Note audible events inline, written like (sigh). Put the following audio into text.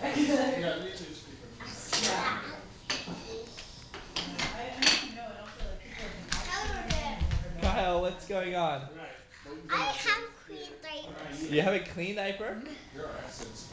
(laughs) Kyle, what's going on? I have clean You have a clean diaper? Your accent's